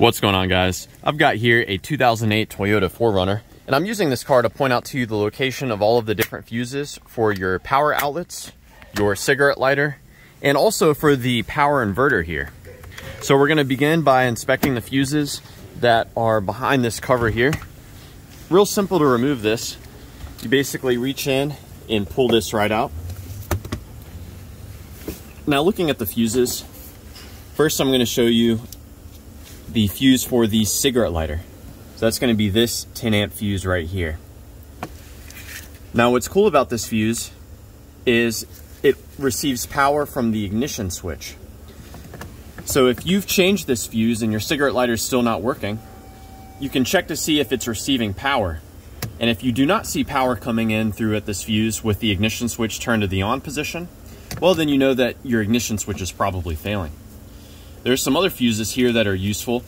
What's going on guys? I've got here a 2008 Toyota 4Runner and I'm using this car to point out to you the location of all of the different fuses for your power outlets, your cigarette lighter, and also for the power inverter here. So we're gonna begin by inspecting the fuses that are behind this cover here. Real simple to remove this. You basically reach in and pull this right out. Now looking at the fuses, first I'm gonna show you the fuse for the cigarette lighter. So that's gonna be this 10 amp fuse right here. Now what's cool about this fuse is it receives power from the ignition switch. So if you've changed this fuse and your cigarette lighter is still not working, you can check to see if it's receiving power. And if you do not see power coming in through at this fuse with the ignition switch turned to the on position, well then you know that your ignition switch is probably failing. There's some other fuses here that are useful.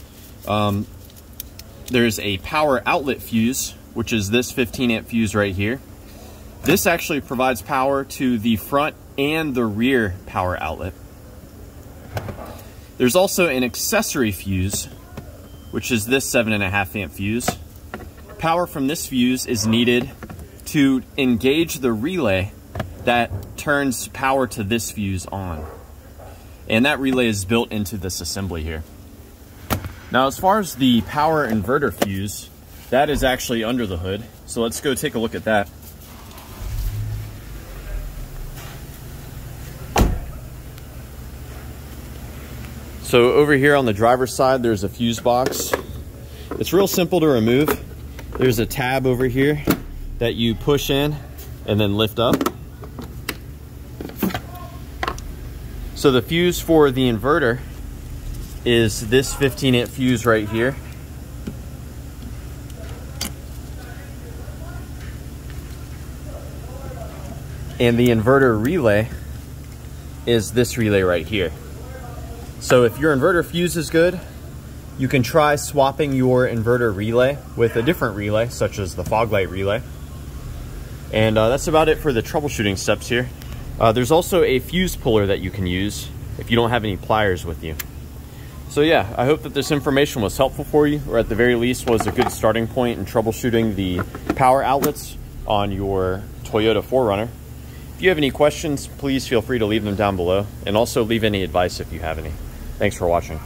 Um, there's a power outlet fuse, which is this 15 amp fuse right here. This actually provides power to the front and the rear power outlet. There's also an accessory fuse, which is this seven and a half amp fuse. Power from this fuse is needed to engage the relay that turns power to this fuse on. And that relay is built into this assembly here. Now, as far as the power inverter fuse, that is actually under the hood. So let's go take a look at that. So over here on the driver's side, there's a fuse box. It's real simple to remove. There's a tab over here that you push in and then lift up. So the fuse for the inverter is this 15 amp fuse right here. And the inverter relay is this relay right here. So if your inverter fuse is good, you can try swapping your inverter relay with a different relay, such as the fog light relay. And uh, that's about it for the troubleshooting steps here. Uh, there's also a fuse puller that you can use if you don't have any pliers with you. So yeah, I hope that this information was helpful for you, or at the very least was a good starting point in troubleshooting the power outlets on your Toyota 4Runner. If you have any questions, please feel free to leave them down below, and also leave any advice if you have any. Thanks for watching.